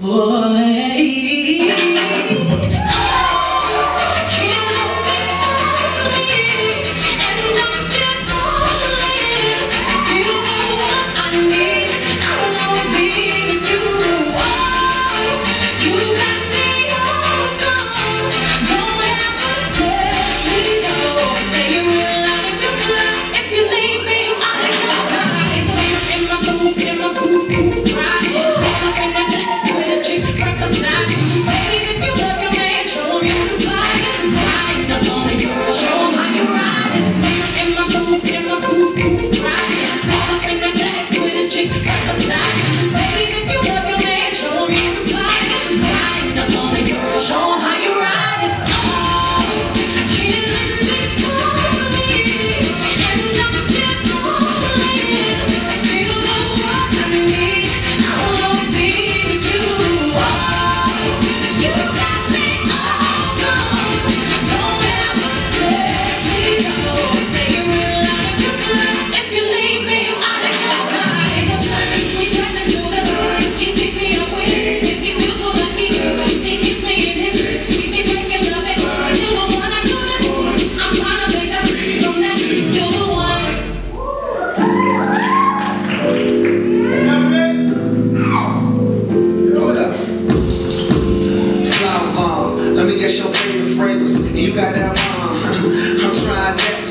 Boy,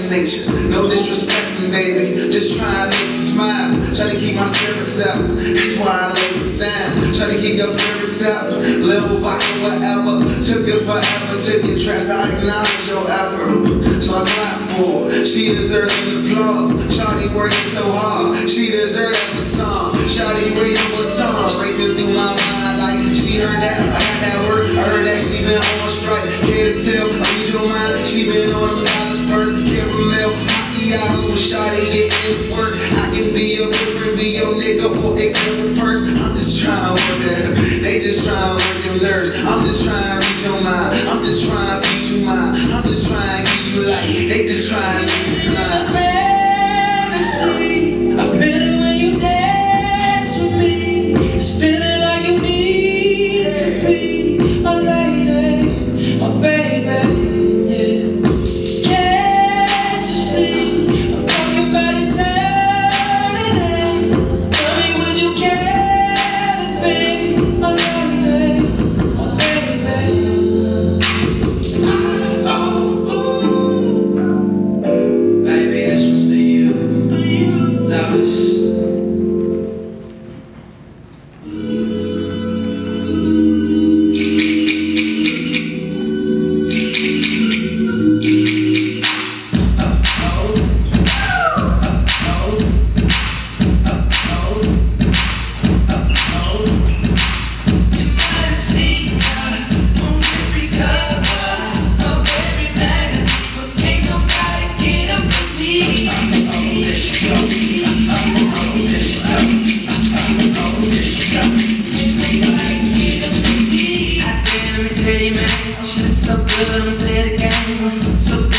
nature. No disrespecting, baby. Just try to make you smile. Try to keep my spirits up. That's why I lay some down. Try to keep your spirits up. Level vodka, whatever. Took it forever to get dressed. I acknowledge your effort. So I clap for her. She deserves an applause. Shawty working so hard. She deserves a baton. Shawty bring your baton. Racing through my mind like she heard that. I got that word. I heard that she been on strike. Can't tell. I need your mind. She been on with Shawty getting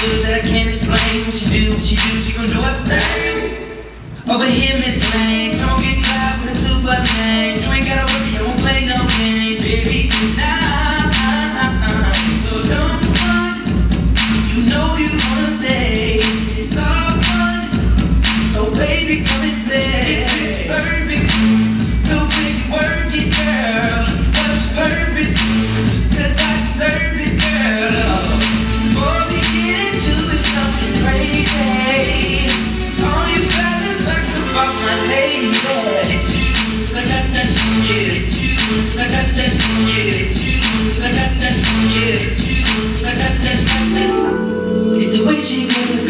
good that I can't explain. What she do, what she do, she gon' do her thing. Over here, Miss Lane, don't get caught with a super name. You ain't gotta worry, I won't play no games, baby, tonight. Got that,